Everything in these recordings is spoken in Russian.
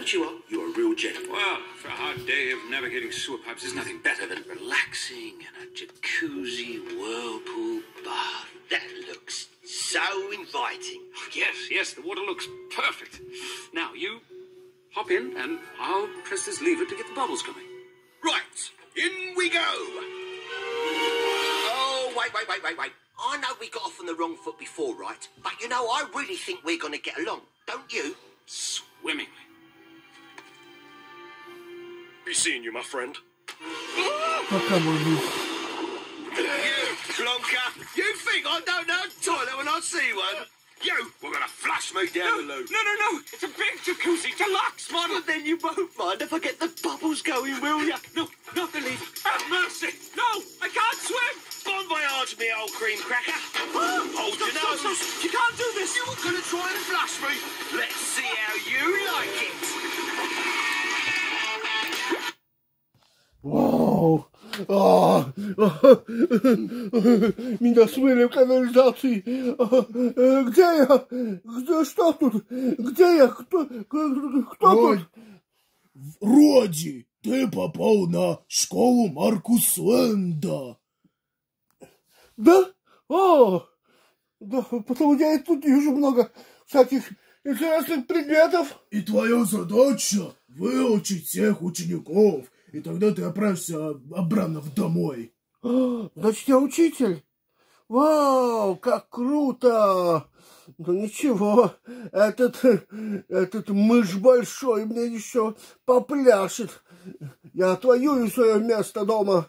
what you are? You're a real gentleman. Well, for a hard day of navigating sewer pipes, there's nothing better than relaxing in a jacuzzi whirlpool bath. That looks so inviting. Yes, yes, the water looks perfect. Now, you hop in, and I'll press this lever to get the bubbles going. Right, in we go. Oh, wait, wait, wait, wait, wait. I know we got off on the wrong foot before, right? But you know, I really think we're going to get along, don't you? Swimmingly. Happy seeing you, my friend. Oh, come on, you. Plonker, you think I don't know a toilet when I see one? You we're gonna flush me down no, the loo. No, no, no. It's a big jacuzzi deluxe model. Well, then you won't mind if I get the bubbles going, will you? No, not the leaf. Have mercy. No, I can't swim. Bon voyage, me old cream cracker. Oh, Hold stop, your nose. Stop, stop. You can't do this. You were gonna try and flush me. Меня смыли в канализации. Э, Где я? Где, что тут? Где я? Кто, кто, кто Ой, тут? Роди, ты попал на школу Маркус Ленда. Да? О! Да, потому я и тут вижу много всяких интересных предметов. И твоя задача выучить всех учеников, и тогда ты отправишься обратно в домой. Значит, я учитель. Вау, как круто! Ну ничего, этот, этот мышь большой мне еще попляшет. Я отвоюю свое место дома.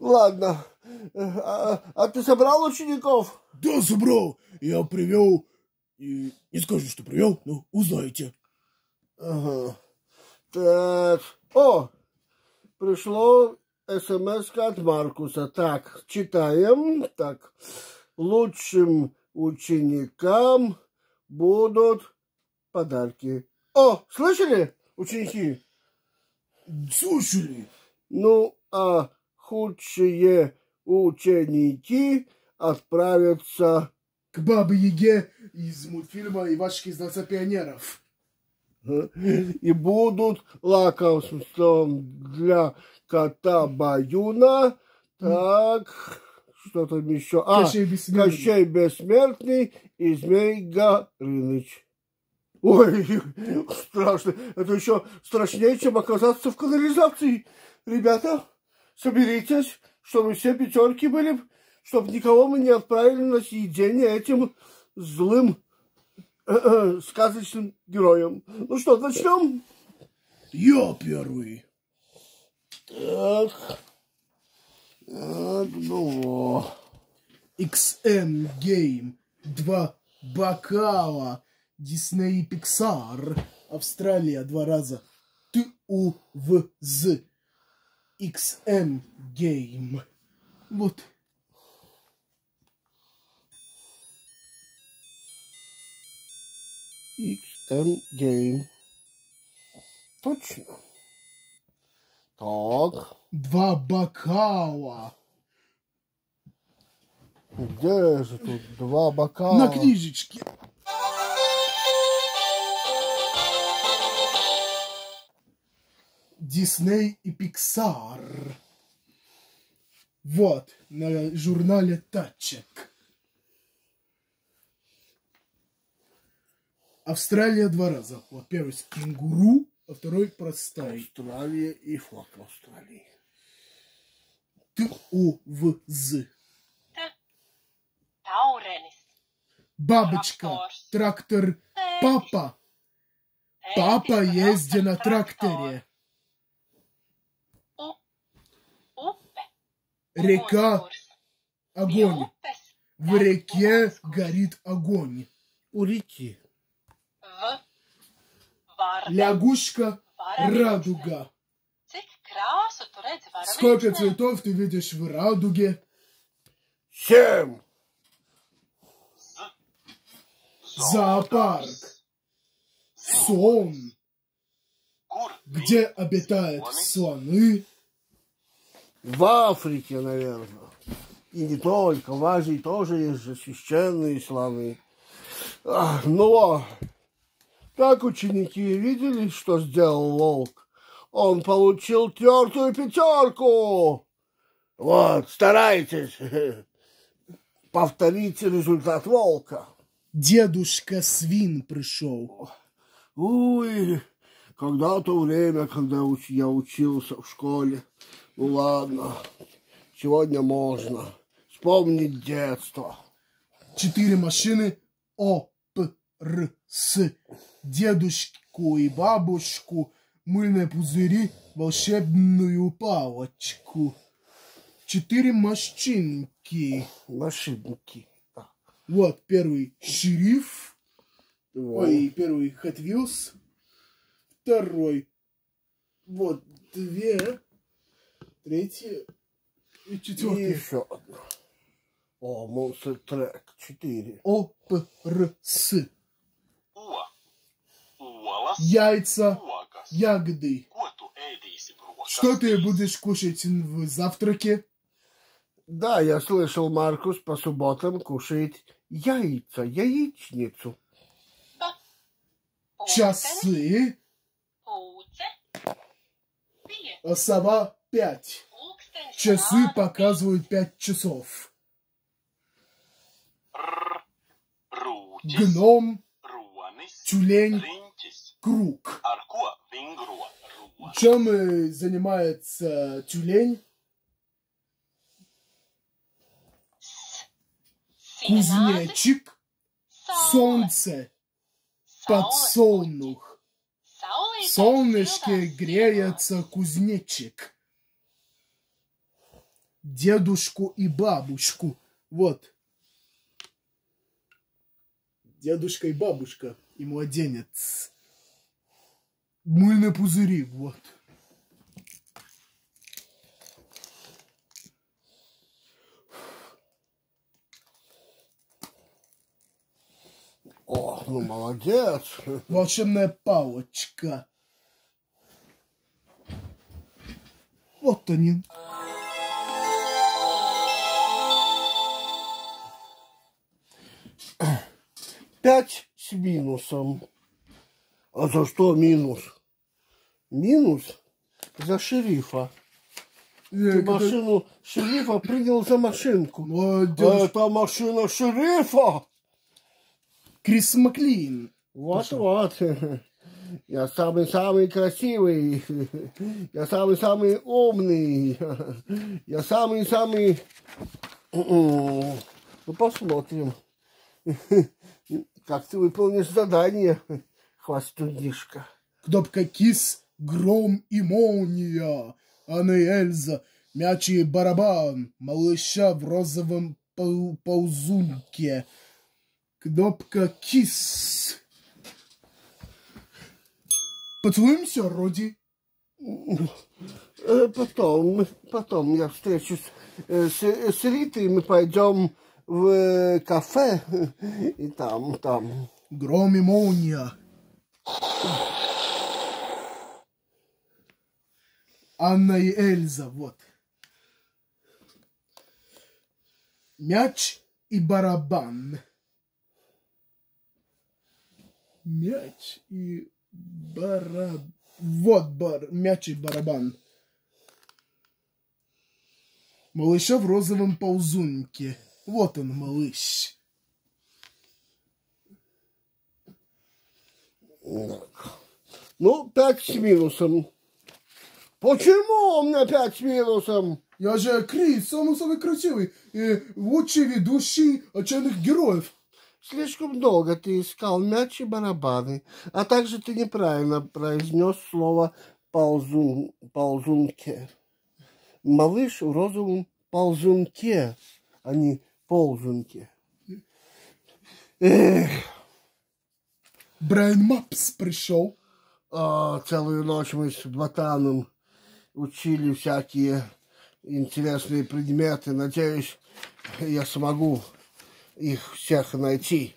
Ладно. А, а ты собрал учеников? Да, забрал. Я привел. И не скажу, что привел, но узнаете. Ага. Так. О! Пришло смс от Маркуса. Так, читаем. Так. Лучшим ученикам будут подарки. О, слышали, ученики? Слушали? Ну, а худшие ученики отправятся К Бабе Яге из мультфильма «Ивашки из Дворца пионеров». И будут лакомством для кота Баюна. Так, что там еще? А, Кощей Бессмертный. Кощей Бессмертный и Змей Горыныч. Ой, страшно. Это еще страшнее, чем оказаться в канализации. Ребята, соберитесь, чтобы все пятерки были, чтобы никого мы не отправили на съедение этим злым сказочным героям. Ну что, начнем? Я первый. Так. Ну. XM Game. Два бокала. Дисней и Пиксар. Австралия два раза. Т У В З. XM Game. Вот. XM Game. Точно. Так. Два бокала. Где же тут два бокала? На книжечке. Дисней и Пиксар. Вот, на журнале Тачек. Австралия два раза. Вот первый с кенгуру, а второй простой. Австралия и флаг Австралии. Т У В З. Бабочка, трактор, папа. Папа ездит на тракторе. Река, огонь. В реке горит огонь. У реки. Лягушка, радуга. Сколько цветов ты видишь в радуге? Семь. Зоопарк. Сон. Где обитают слоны? В Африке, наверное. И не только. В Азии тоже есть же священные слоны. А, но Так, ученики, видели, что сделал волк? Он получил твердую пятерку. Вот, старайтесь. Повторите результат волка. Дедушка Свин пришел. Ой, когда-то время, когда я учился в школе. Ну ладно, сегодня можно вспомнить детство. Четыре машины О, Р, С. Дедушку и бабушку, мыльные пузыри, волшебную палочку. Четыре машинки. Машинки. Вот первый шериф. Ой, первый Hot Wheels. Второй. Вот две. Третья. И И четвертая. еще одна. О, Monster Track 4. О, П, Р, С. Яйца, ягоды. Что ты будешь кушать в завтраке? Да, я слышал, Маркус по субботам кушает яйца, яичницу. Часы. Сова пять. Часы показывают пять часов. Гном, тюлень. Круг. Чем э, занимается тюлень? Кузнечик, солнце, подсолнух. В солнышке греется кузнечик. Дедушку и бабушку. Вот. Дедушка и бабушка. И младенец. Мыльные пузыри. Вот. О, ну молодец. Волшебная палочка. Вот они. Пять с минусом. А за что минус? Минус за шерифа. Ты машину шерифа принял за машинку. Молодец. Это машина шерифа. Крис Маклин. Вот-вот. Я самый-самый красивый. Я самый-самый умный. Я самый-самый... Ну, посмотрим. Как ты выполнишь задание, хвастунишка. Кнопка Кис, Гром и Молния, Анна и Эльза, Мяч и Барабан, Малыша в розовом пау- ползунке. Кнопка Кис. Поцелуемся, Роди. Э, Потом, потом я встречусь э, с, с Ритой, мы пойдем в э, кафе, и там, там. Гром и Молния. Анна и Эльза, вот. Мяч и барабан. Мяч и барабан. Вот бар... мяч и барабан. Малыша в розовом ползунке. Вот он, малыш. Ну, пять с минусом. Почему у меня пять с минусом? Я же Крис, самый-самый красивый и лучший ведущий отчаянных героев. Слишком долго ты искал мяч и барабаны, а также ты неправильно произнес слово ползун, ползунке. Малыш в розовом ползунке, а не ползунке. Эх, Брайан Мапс пришел. а, целую ночь мы с Ботаном учили всякие интересные предметы. Надеюсь, я смогу их всех найти.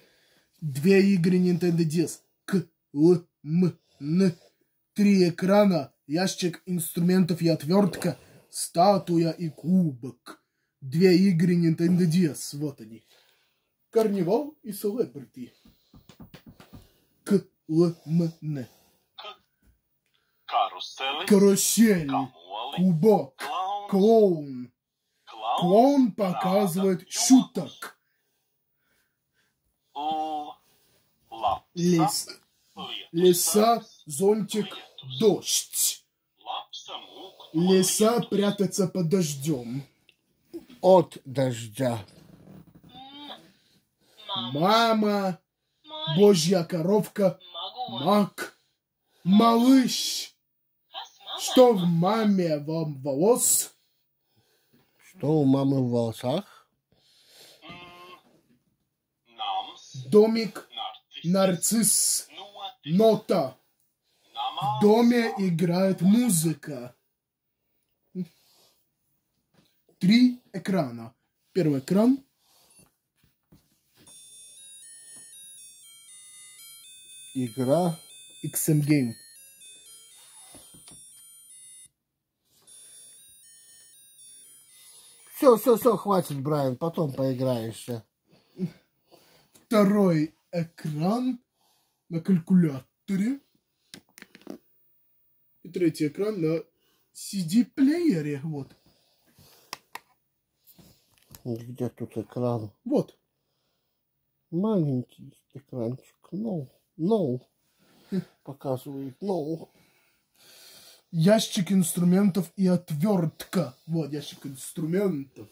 Две игры Nintendo DS. К, Л, М, Н. Три экрана, ящик инструментов и отвертка, статуя и кубок. Две игры Nintendo DS. Вот они. Карнивал и Celebrity. К, Л, М, Н. Карусели. Карусель. Камуали. Кубок. Клоун. Клоун показывает шуток. Лес, леса, зонтик, Летус. дождь. Лапса, мук. Леса прятаться под дождем. От дождя. Мама. Божья коровка, мак, малыш. Что в маме вам волос? Что у мамы в волосах? Домик, нарцисс, нота. В доме играет музыка. Три экрана. Первый экран. Игра. XM Game. Все, все, все, хватит, Брайан, потом поиграешься. Второй экран на калькуляторе. И третий экран на CD-плеере. Вот. Где тут экран? Вот. Маленький экранчик. No, no. Показывает no. Ящик инструментов и отвертка. Вот ящик инструментов.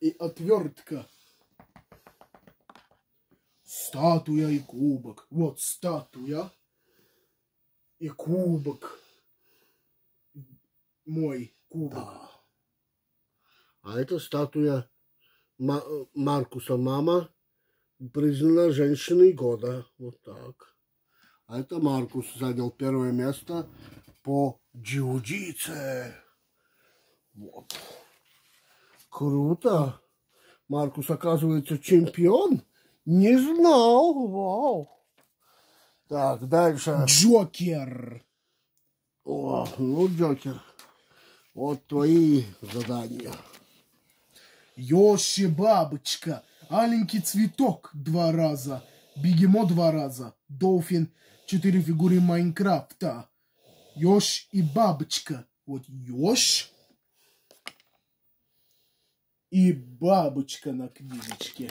И отвертка. Статуя и кубок. Вот статуя. И кубок. Мой кубок. А это статуя Ма- Маркуса мама признана женщиной года. Вот так. А это Маркус занял первое место по джиу-джитсе. Вот. Круто. Маркус, оказывается, чемпион? Не знал. Вау. Так, дальше. Джокер. О, ну, Джокер. Вот твои задания. Йоши бабочка. Аленький цветок два раза. Бегемот два раза. Долфин. Четыре фигуры Майнкрафта. Ёж и бабочка. Вот ёж. И бабочка на книжечке.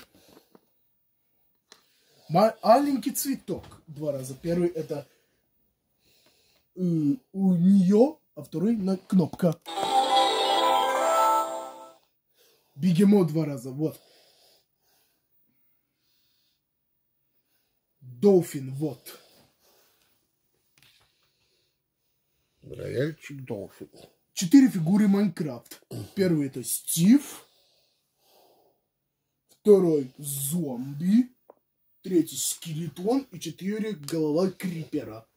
Ма- Аленький цветок. Два раза. Первый это э, у нее, а второй на кнопка. Бегемот два раза, вот. Долфин, вот. Рояльчик Долфин. Четыре фигуры Майнкрафт. Первый это Стив. Второй зомби. Третий скелетон. И четыре голова крипера.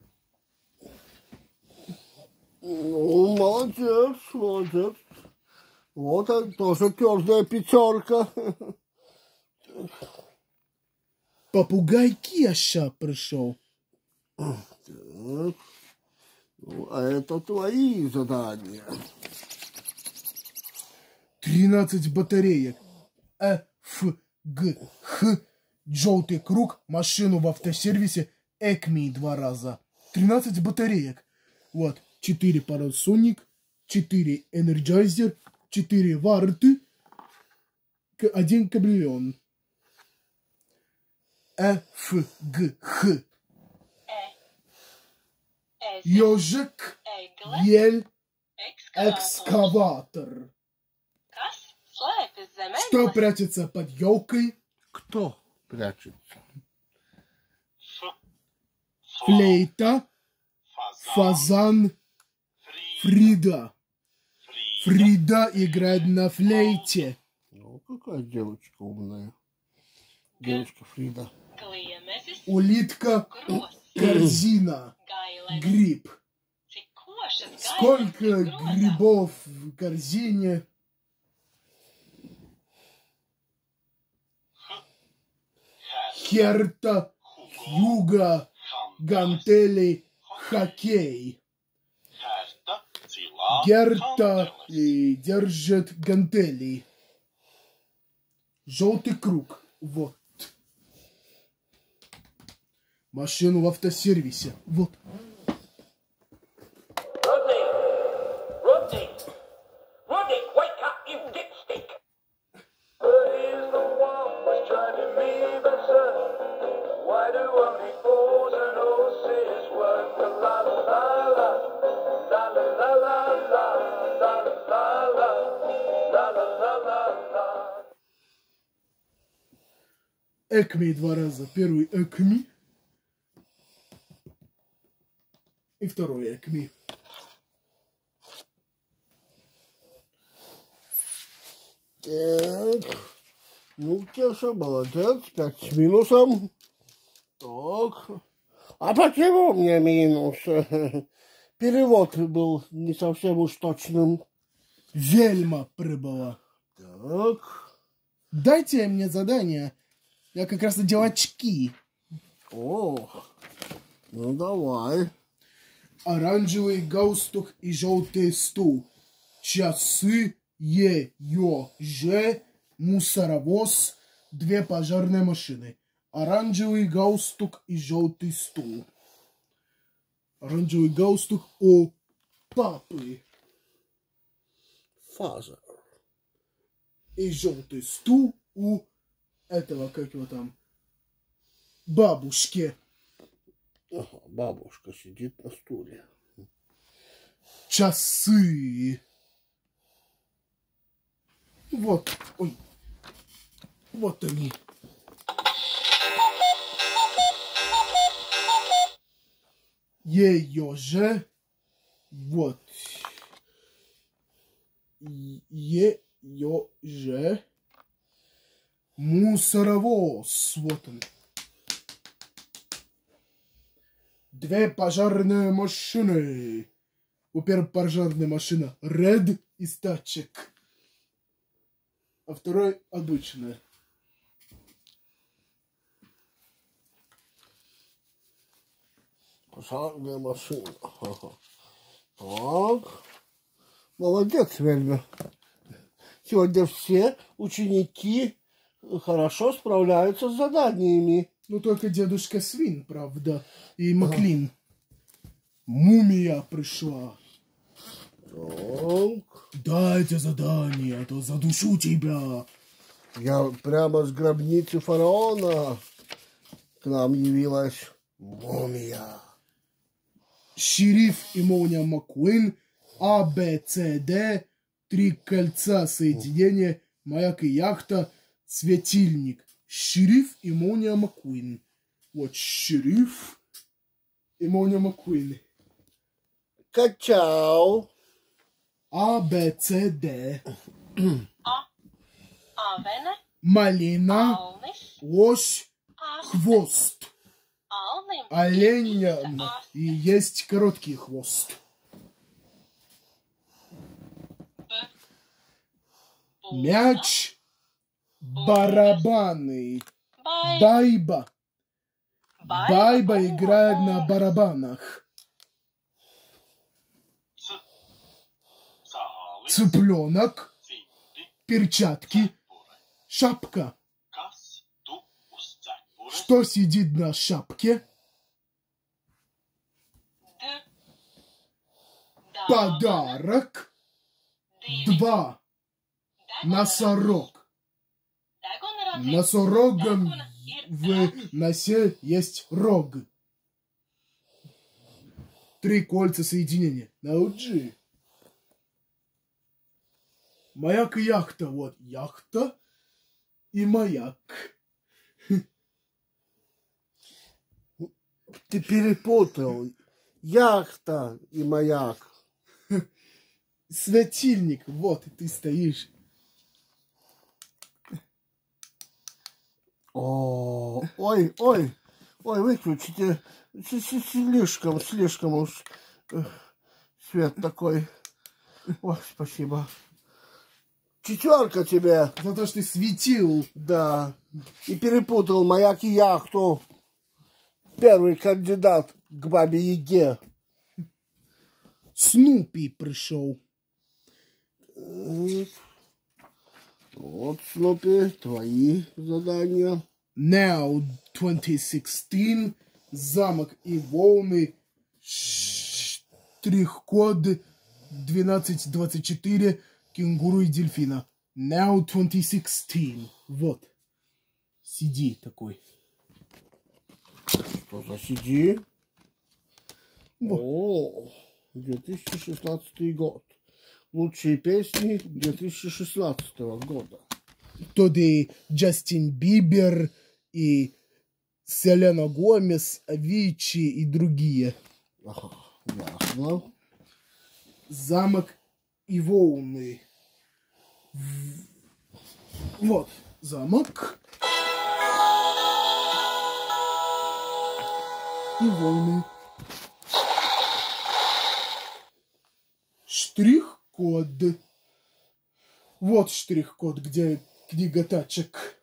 Ну, молодец, молодец. Вот он, тоже твердая пятерка. Попугай Кеша пришел. Так. Ну, а это твои задания. 13 батареек. Э, Ф, Г, Х. Желтый круг. Машину в автосервисе. Экми два раза. 13 батареек. Вот. 4 Panasonic. 4 Energizer. 4 варты. Один кабельон. Э, Ф, Г, Х. Ezi. Ежик. Egle. Ель. Экскаватор. Что прячется под елкой? Кто прячется? Флейта. Фазан. Фазан. Фрида. Фрида играет на флейте. Ну, какая девочка умная. Девочка Фрида. Улитка. Корзина. Гриб. Сколько грибов в корзине? Керта. Юга. Гантели. Хоккей. Герта и держит гантели. Желтый круг. Вот. Машину в автосервисе. Вот. Экми два раза. Первый Экми. И второй Экми. Так. Ну, Кеша, молодец. Пять с минусом. Так. А почему мне минус? Перевод был не совсем уж точным. Вельма прибыла. Так. Дайте мне задание. Я как раз надел очки. О, ну давай. Оранжевый галстук и желтый стул. Часы, е, ё, ж, мусоровоз, две пожарные машины. Оранжевый галстук и желтый стул. Оранжевый галстук у папы. Фаза. И желтый стул у этого, как его там, бабушки. Бабушка сидит на стуле. часы. Вот, ой, вот они. Ее же, вот, ее же мусоровоз, вот он. Две пожарные машины. У первой пожарной машина Red из тачек. А второй обычная. Пожарная машина. Так. Молодец, Вельма. Сегодня все ученики хорошо справляются с заданиями. Ну только дедушка Свин, правда. И Маклин. Мумия пришла. Так. Дайте задание, а то задушу тебя. Я прямо с гробницы фараона к нам явилась мумия. Шериф и Молния Маккуин, А, Б, С, Д, три кольца соединения, маяк и яхта, светильник. Шериф и Молния Маккуин. Вот шериф и Молния Маккуин. Качау. А, Б, С, Д. Avene, Малина, alnis, лось, asti, хвост. asti, и есть короткий хвост. Мяч, барабаны. Байба. Байба играет на барабанах. Цыпленок, перчатки, шапка. Что сидит на шапке? Подарок. Два. Носорог. Носорогом в носе есть рог. Три кольца соединения. Научи. Маяк и яхта. Вот яхта и маяк. Ты перепутал. Яхта и маяк. Светильник. Вот, и ты стоишь. О, ой, ой, ой, выключите. Слишком, слишком уж э, свет такой. Ой, спасибо. Четверка тебе, За то, что ты светил. да. И перепутал маяк и яхту. Первый кандидат к бабе Яге. Снупи пришел. Вот, Снупи, твои задания. Now 2016 замок и волны, штрих-код 1224, кенгуру и дельфина. Now 2016. Вот. CD такой. Что за CD? О, 2016 год. Лучшие песни 2016 года. Тут и Джастин Бибер, и Селена Гомес, Авичи и другие. Ага, ясно. Замок и волны. Вот, замок. И волны. Штрих-код. Вот штрих-код, где книга тачек.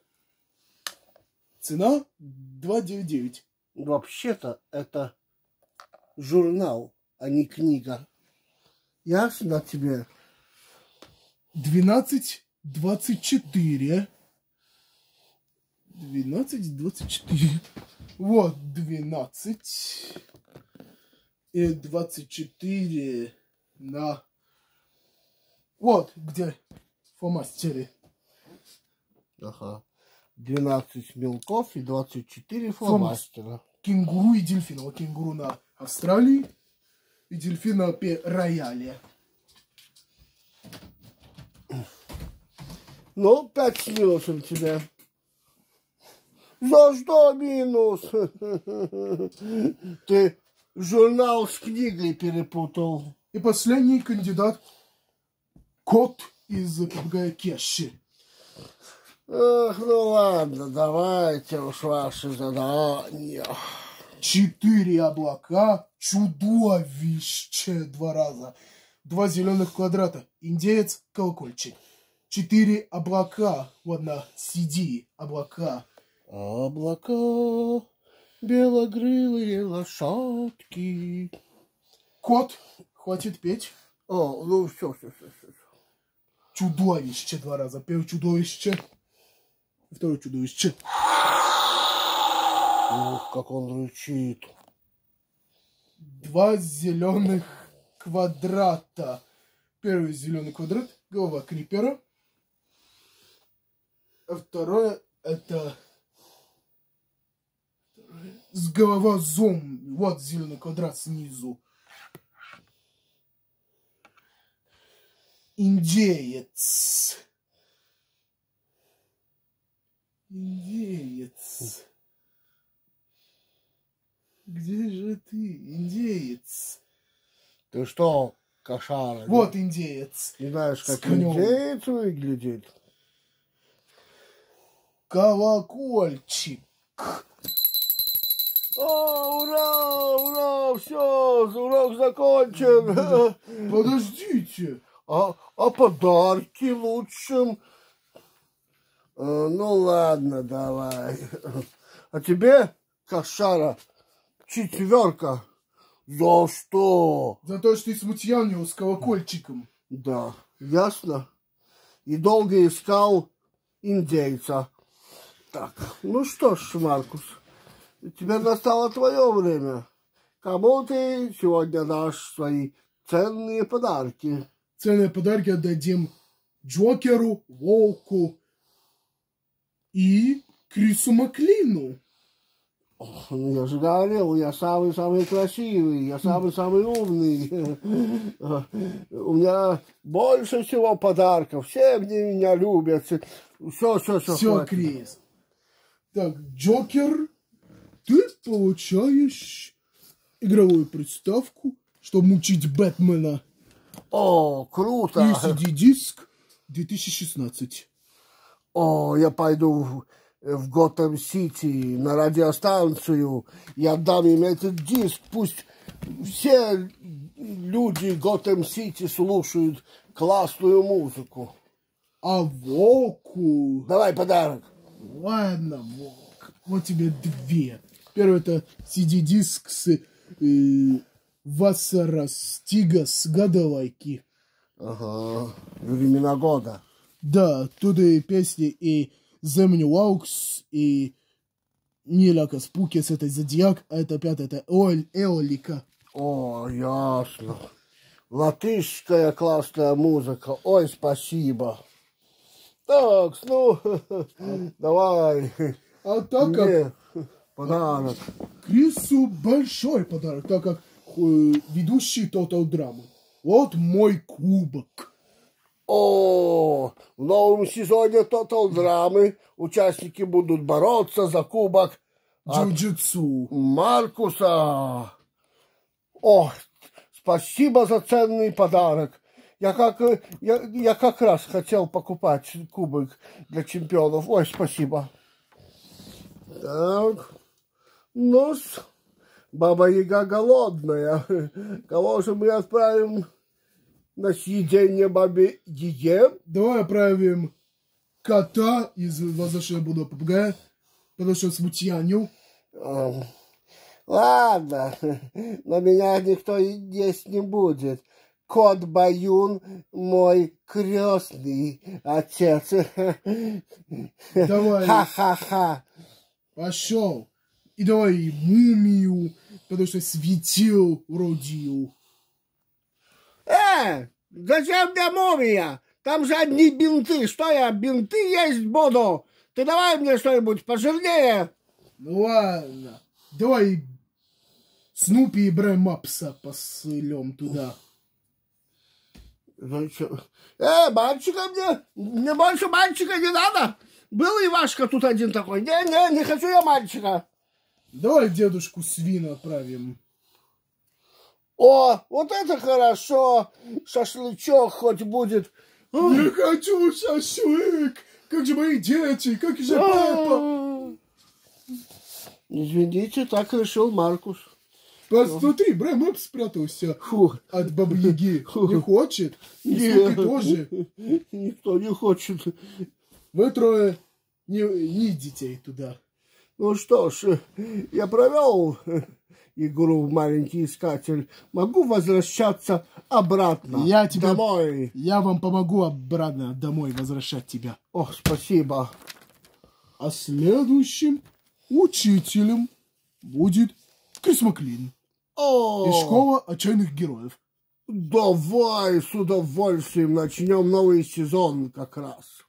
Цена 299. Вообще-то это журнал, а не книга. Ясно тебе? 12, 24. 12, 24. Вот 12. И 24 на... Вот где фломастеры. Ага. 12 мелков и 24 фломастера. Кенгуру и дельфина. Кенгуру на Австралии и дельфина по рояле. Ну, пять с минусом тебе. За что минус? Ты журнал с книгой перепутал. И последний кандидат кот из попугая Кеши. Эх, ну ладно, давайте уж ваши задания. Четыре облака, чудовище два раза. Два зеленых квадрата, индеец, колокольчик. Четыре облака, вот на CD, облака. Облака, белогрылые лошадки. Кот, хватит петь. О, ну все, все, все. Чудовище два раза. Первое чудовище. Второе чудовище. Ух, как он рычит. Два зеленых квадрата. Первый зеленый квадрат, голова крипера. А второе это с голова зомби. Вот зеленый квадрат снизу. Индеец. Индеец. Где же ты, индеец? Ты что, кошара? Вот индеец. Не знаешь, как индеец выглядит? Колокольчик. О, ура, ура, все, урок закончен. Подождите. А, а подарки лучшим? Э, Ну ладно, давай. А тебе, кошара, четверка. За что? За то, что ты смутьянил с колокольчиком. Да, ясно. И долго искал индейца. Так, ну что ж, Маркус, теперь настало твое время. Кому ты сегодня дашь свои ценные подарки? Ценные подарки отдадим Джокеру, Волку и Крису Маклину. Ну, Я же говорил, я самый-самый красивый, я самый-самый умный. У меня больше всего подарков, все мне меня любят. Все, все, все. Все, Крис. Так, Джокер, ты получаешь игровую приставку, чтобы мучить Бэтмена. О, круто. CD-диск 2016. О, я пойду в, в Готэм-Сити на радиостанцию и отдам им этот диск. Пусть все люди Готэм-Сити слушают классную музыку. А Волку... Давай подарок. Ладно, Волк. Вот тебе две. Первый это CD-диск с э, Vasaras stīgas Gadalaiki. Ага, времена года. Да, туда и песни и Земни Лаукс, и Не ляка спукес, это зодиак, а это пятое, это Эоль- эолика. О, ясно. Латышская классная музыка. Ой, спасибо. Так, ну, давай. А так как Мне подарок. Крису большой подарок, так как ведущий Total Драмы. Вот мой кубок. О, в новом сезоне Total Драмы участники будут бороться за кубок от Джиу-джитсу. Маркуса. О, спасибо за ценный подарок. Я как, э, я, я как раз хотел покупать кубок для чемпионов. Ой, спасибо. Так, ну Яга голодная. Кого же мы отправим на съедение бабе Яге? Давай отправим кота из буду попугая, потому что смутьянил. Ам, Ладно, но меня никто есть не будет. Кот Баюн мой крестный отец. Давай. Ха-ха-ха. Пошел. И давай мумию, потому что светил родил. Э, зачем мне мумия? Там же одни бинты. Что я, бинты есть буду? Ты давай мне что-нибудь пожирнее. Ну ладно. Давай Снупи и Брэмапса посылем туда. Ну? Э, мальчика мне, мне больше мальчика не надо. Был Ивашка тут один такой. Не-не, не хочу я мальчика. Давай дедушку свина отправим. О, вот это хорошо. Шашлычок хоть будет. Не хочу шашлык! Как же мои дети? Как же папа? Извините, так решил Маркус. Посмотри, Брэм спрятался Фу, от бабы Яги. Не хочет? И Нет. Тоже. никто не хочет. Вы трое не, не детей туда. Ну что ж, я провел игру в маленький искатель. Могу возвращаться обратно Я тебя- домой. Я вам помогу обратно домой возвращать тебя. О, спасибо. А следующим учителем будет Крис Маклин О, из школы отчаянных героев. давай с удовольствием начнем новый сезон как раз.